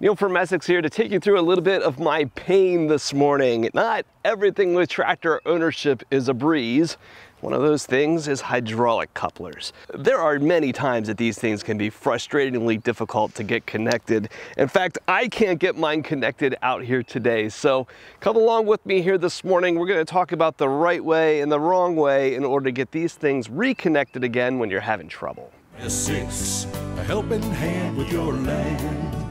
Neil from Messick's here to take you through a little bit of my pain this morning. Not everything with tractor ownership is a breeze. One of those things is hydraulic couplers. There are many times that these things can be frustratingly difficult to get connected. In fact, I can't get mine connected out here today. So come along with me here this morning. We're gonna talk about the right way and the wrong way in order to get these things reconnected again when you're having trouble. Messick's, a helping hand with your land.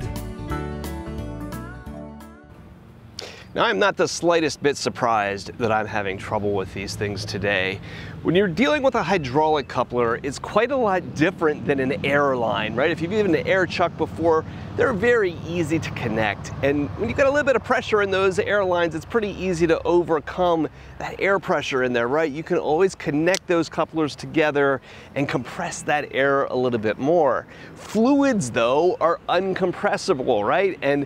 Now, I'm not the slightest bit surprised that I'm having trouble with these things today. When you're dealing with a hydraulic coupler, it's quite a lot different than an air line, right? If you've even an air chuck before, they're very easy to connect. And when you've got a little bit of pressure in those air lines, it's pretty easy to overcome that air pressure in there, right? You can always connect those couplers together and compress that air a little bit more. Fluids, though, are uncompressible, right? And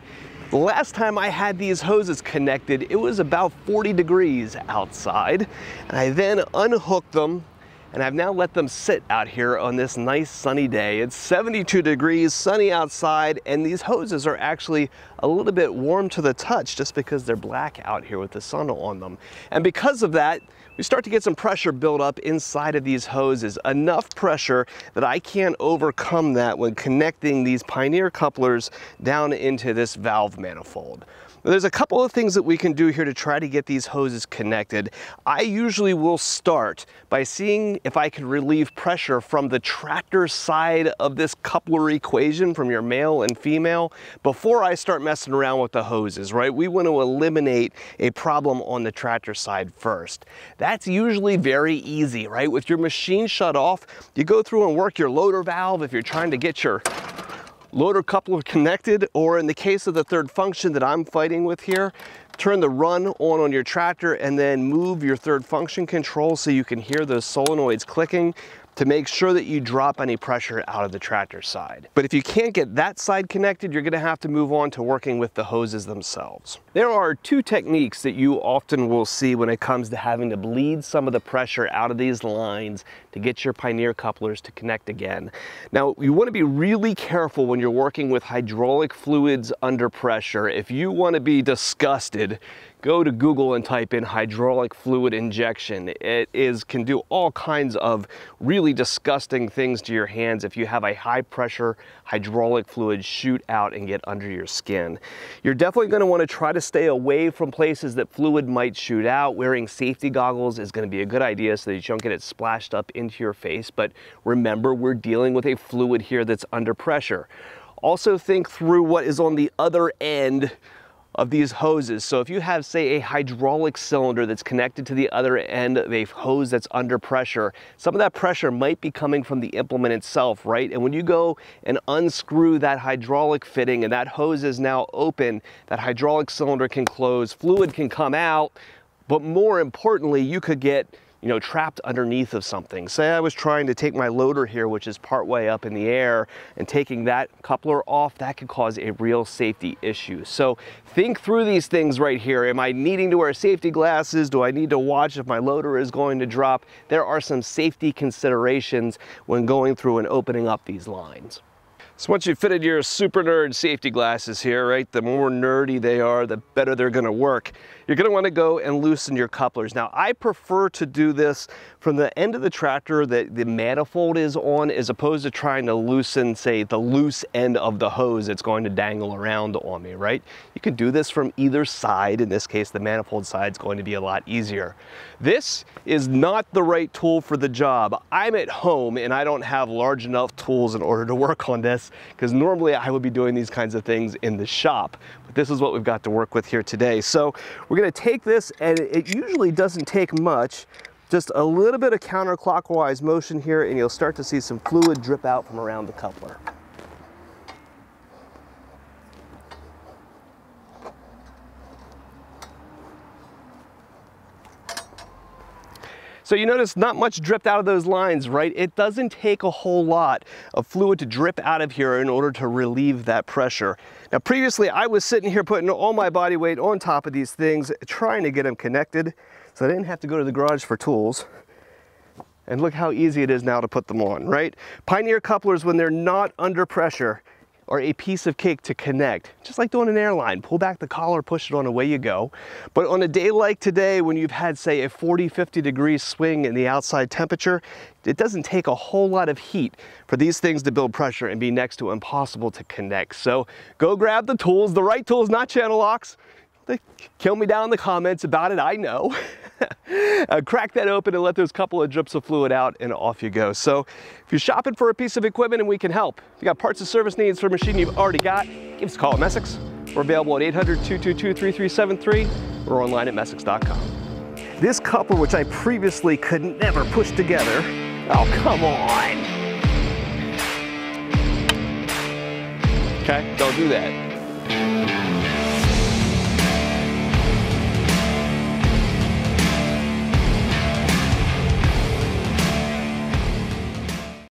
the last time I had these hoses connected, it was about 40 degrees outside. And I then unhooked them and I've now let them sit out here on this nice sunny day. It's 72 degrees, sunny outside, and these hoses are actually a little bit warm to the touch just because they're black out here with the sun on them. And because of that, we start to get some pressure build up inside of these hoses, enough pressure that I can't overcome that when connecting these Pioneer couplers down into this valve manifold. There's a couple of things that we can do here to try to get these hoses connected. I usually will start by seeing if I can relieve pressure from the tractor side of this coupler equation from your male and female before I start messing around with the hoses, right? We want to eliminate a problem on the tractor side first. That's usually very easy, right? With your machine shut off, you go through and work your loader valve if you're trying to get your loader coupler connected, or in the case of the third function that I'm fighting with here, turn the run on on your tractor and then move your third function control so you can hear those solenoids clicking to make sure that you drop any pressure out of the tractor side. But if you can't get that side connected, you're gonna have to move on to working with the hoses themselves. There are two techniques that you often will see when it comes to having to bleed some of the pressure out of these lines to get your Pioneer couplers to connect again. Now, you wanna be really careful when you're working with hydraulic fluids under pressure. If you wanna be disgusted, go to Google and type in hydraulic fluid injection. It is can do all kinds of really disgusting things to your hands if you have a high pressure hydraulic fluid shoot out and get under your skin. You're definitely going to want to try to stay away from places that fluid might shoot out. Wearing safety goggles is going to be a good idea so that you don't get it splashed up into your face. But remember, we're dealing with a fluid here that's under pressure. Also think through what is on the other end of these hoses. So if you have, say, a hydraulic cylinder that's connected to the other end of a hose that's under pressure, some of that pressure might be coming from the implement itself, right? And when you go and unscrew that hydraulic fitting and that hose is now open, that hydraulic cylinder can close, fluid can come out, but more importantly, you could get you know, trapped underneath of something. Say I was trying to take my loader here, which is partway up in the air, and taking that coupler off, that could cause a real safety issue. So think through these things right here. Am I needing to wear safety glasses? Do I need to watch if my loader is going to drop? There are some safety considerations when going through and opening up these lines. So once you've fitted your super nerd safety glasses here, right, the more nerdy they are, the better they're gonna work. You're gonna wanna go and loosen your couplers. Now, I prefer to do this from the end of the tractor that the manifold is on as opposed to trying to loosen, say, the loose end of the hose that's going to dangle around on me, right? You can do this from either side. In this case, the manifold side is going to be a lot easier. This is not the right tool for the job. I'm at home and I don't have large enough tools in order to work on this because normally I would be doing these kinds of things in the shop. But this is what we've got to work with here today. So we're gonna take this and it usually doesn't take much just a little bit of counterclockwise motion here and you'll start to see some fluid drip out from around the coupler. So you notice not much dripped out of those lines, right? It doesn't take a whole lot of fluid to drip out of here in order to relieve that pressure. Now previously I was sitting here putting all my body weight on top of these things, trying to get them connected so I didn't have to go to the garage for tools. And look how easy it is now to put them on, right? Pioneer couplers, when they're not under pressure, are a piece of cake to connect, just like doing an airline. Pull back the collar, push it on, away you go. But on a day like today, when you've had, say, a 40, 50 degree swing in the outside temperature, it doesn't take a whole lot of heat for these things to build pressure and be next to impossible to connect. So go grab the tools, the right tools, not channel locks. They kill me down in the comments about it, I know. uh, crack that open and let those couple of drips of fluid out and off you go. So if you're shopping for a piece of equipment and we can help, if you got parts and service needs for a machine you've already got, give us a call at Messick's. We're available at 800-222-3373 or online at Messick's.com. This coupler, which I previously could never push together, oh, come on. Okay, don't do that.